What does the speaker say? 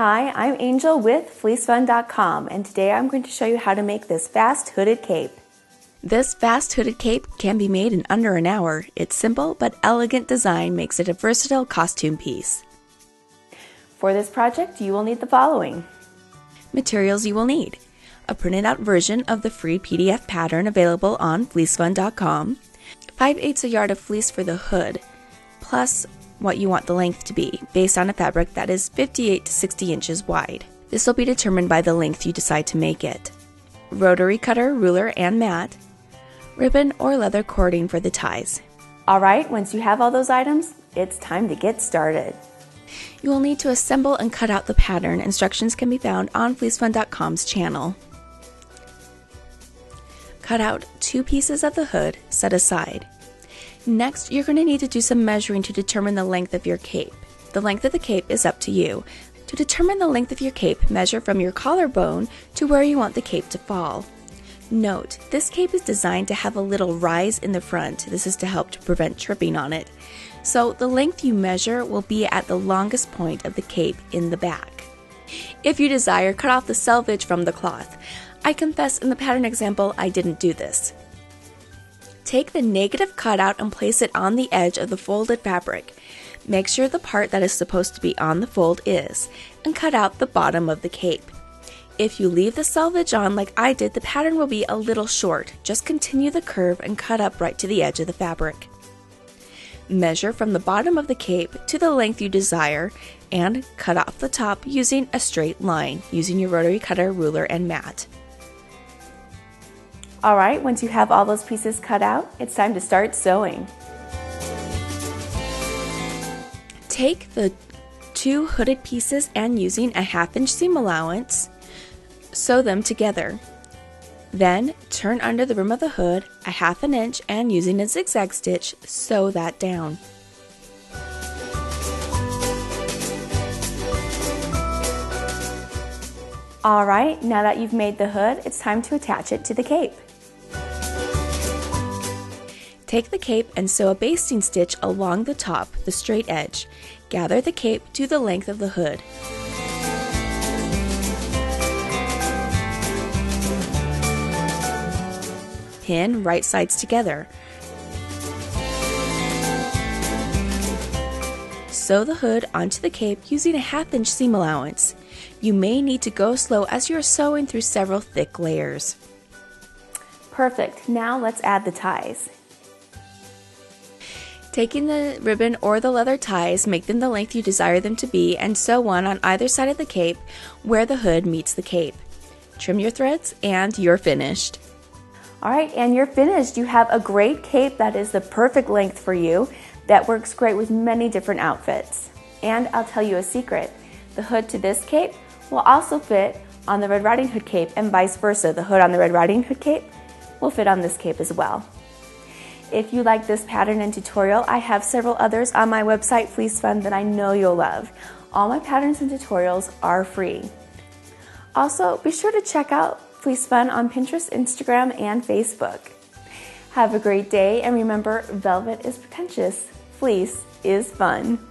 Hi, I'm Angel with FleeceFun.com and today I'm going to show you how to make this fast hooded cape. This fast hooded cape can be made in under an hour. Its simple but elegant design makes it a versatile costume piece. For this project, you will need the following. Materials you will need. A printed out version of the free PDF pattern available on FleeceFun.com, 5 eighths a yard of fleece for the hood, plus what you want the length to be, based on a fabric that is 58 to 60 inches wide. This will be determined by the length you decide to make it. Rotary cutter, ruler, and mat, ribbon or leather cording for the ties. Alright, once you have all those items, it's time to get started. You will need to assemble and cut out the pattern. Instructions can be found on FleeceFun.com's channel. Cut out two pieces of the hood, set aside. Next, you're going to need to do some measuring to determine the length of your cape. The length of the cape is up to you. To determine the length of your cape, measure from your collarbone to where you want the cape to fall. Note, this cape is designed to have a little rise in the front. This is to help to prevent tripping on it. So the length you measure will be at the longest point of the cape in the back. If you desire, cut off the selvage from the cloth. I confess in the pattern example I didn't do this. Take the negative cutout and place it on the edge of the folded fabric. Make sure the part that is supposed to be on the fold is, and cut out the bottom of the cape. If you leave the selvage on like I did, the pattern will be a little short. Just continue the curve and cut up right to the edge of the fabric. Measure from the bottom of the cape to the length you desire and cut off the top using a straight line using your rotary cutter, ruler, and mat. Alright, once you have all those pieces cut out, it's time to start sewing. Take the two hooded pieces and using a half inch seam allowance, Sew them together. Then turn under the rim of the hood a half an inch and using a zigzag stitch, sew that down. Alright, now that you've made the hood, it's time to attach it to the cape. Take the cape and sew a basting stitch along the top, the straight edge. Gather the cape to the length of the hood. pin right sides together. Sew the hood onto the cape using a half inch seam allowance. You may need to go slow as you are sewing through several thick layers. Perfect. Now let's add the ties. Taking the ribbon or the leather ties, make them the length you desire them to be and sew one on either side of the cape where the hood meets the cape. Trim your threads and you're finished. All right, and you're finished. You have a great cape that is the perfect length for you that works great with many different outfits. And I'll tell you a secret. The hood to this cape will also fit on the Red Riding Hood cape and vice versa. The hood on the Red Riding Hood cape will fit on this cape as well. If you like this pattern and tutorial, I have several others on my website, Fleece Fun, that I know you'll love. All my patterns and tutorials are free. Also, be sure to check out Fleece Fun on Pinterest, Instagram, and Facebook. Have a great day, and remember velvet is pretentious, fleece is fun.